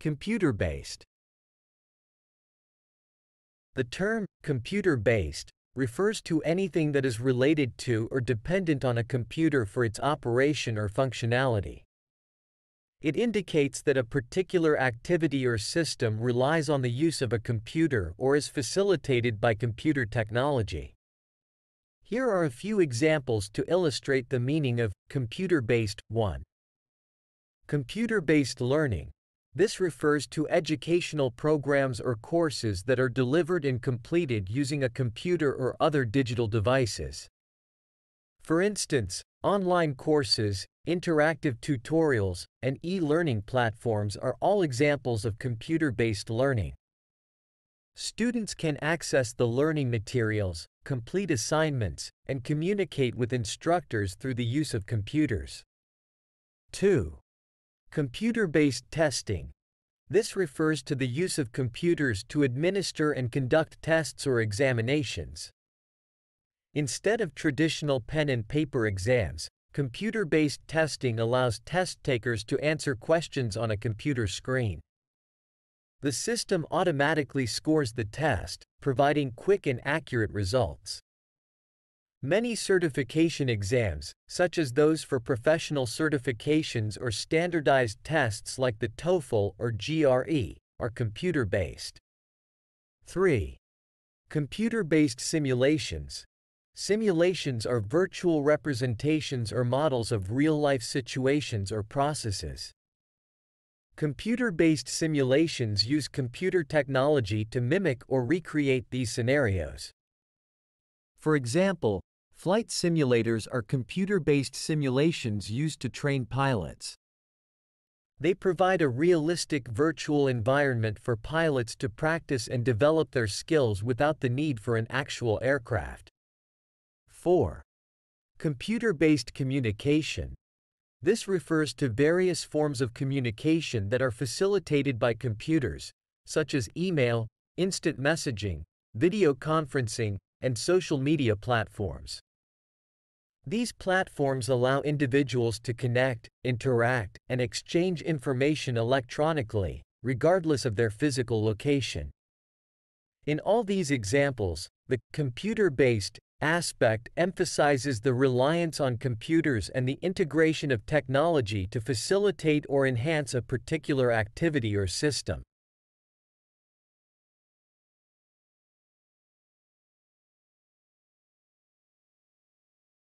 Computer-based. The term computer-based refers to anything that is related to or dependent on a computer for its operation or functionality. It indicates that a particular activity or system relies on the use of a computer or is facilitated by computer technology. Here are a few examples to illustrate the meaning of computer-based 1. Computer-based learning. This refers to educational programs or courses that are delivered and completed using a computer or other digital devices. For instance, online courses, interactive tutorials, and e-learning platforms are all examples of computer-based learning. Students can access the learning materials, complete assignments, and communicate with instructors through the use of computers. 2. Computer-based testing. This refers to the use of computers to administer and conduct tests or examinations. Instead of traditional pen and paper exams, computer-based testing allows test takers to answer questions on a computer screen. The system automatically scores the test, providing quick and accurate results. Many certification exams, such as those for professional certifications or standardized tests like the TOEFL or GRE, are computer-based. 3. Computer-based simulations. Simulations are virtual representations or models of real-life situations or processes. Computer-based simulations use computer technology to mimic or recreate these scenarios. For example, Flight simulators are computer-based simulations used to train pilots. They provide a realistic virtual environment for pilots to practice and develop their skills without the need for an actual aircraft. 4. Computer-based communication. This refers to various forms of communication that are facilitated by computers, such as email, instant messaging, video conferencing, and social media platforms. These platforms allow individuals to connect, interact, and exchange information electronically, regardless of their physical location. In all these examples, the computer-based aspect emphasizes the reliance on computers and the integration of technology to facilitate or enhance a particular activity or system.